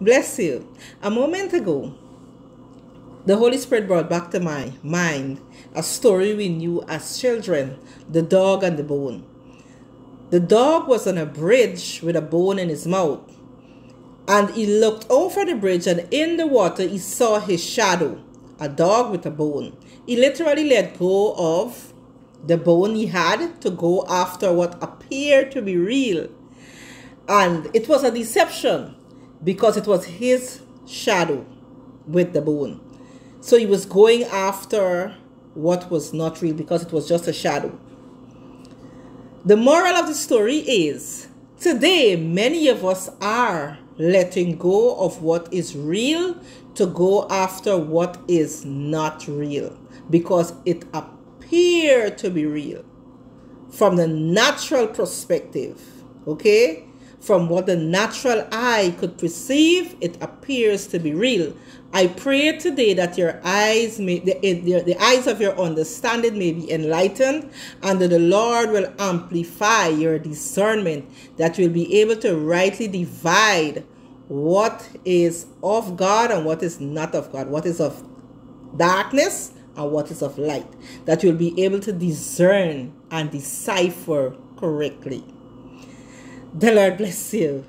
Bless you. A moment ago, the Holy Spirit brought back to my mind a story we knew as children the dog and the bone. The dog was on a bridge with a bone in his mouth. And he looked over the bridge, and in the water, he saw his shadow, a dog with a bone. He literally let go of the bone he had to go after what appeared to be real. And it was a deception because it was his shadow with the bone. So he was going after what was not real because it was just a shadow. The moral of the story is today, many of us are letting go of what is real to go after what is not real because it appears to be real from the natural perspective. Okay? From what the natural eye could perceive, it appears to be real. I pray today that your eyes may, the, eh, the, the eyes of your understanding may be enlightened, and that the Lord will amplify your discernment, that you'll be able to rightly divide what is of God and what is not of God, what is of darkness and what is of light, that you'll be able to discern and decipher correctly. The Lord bless you.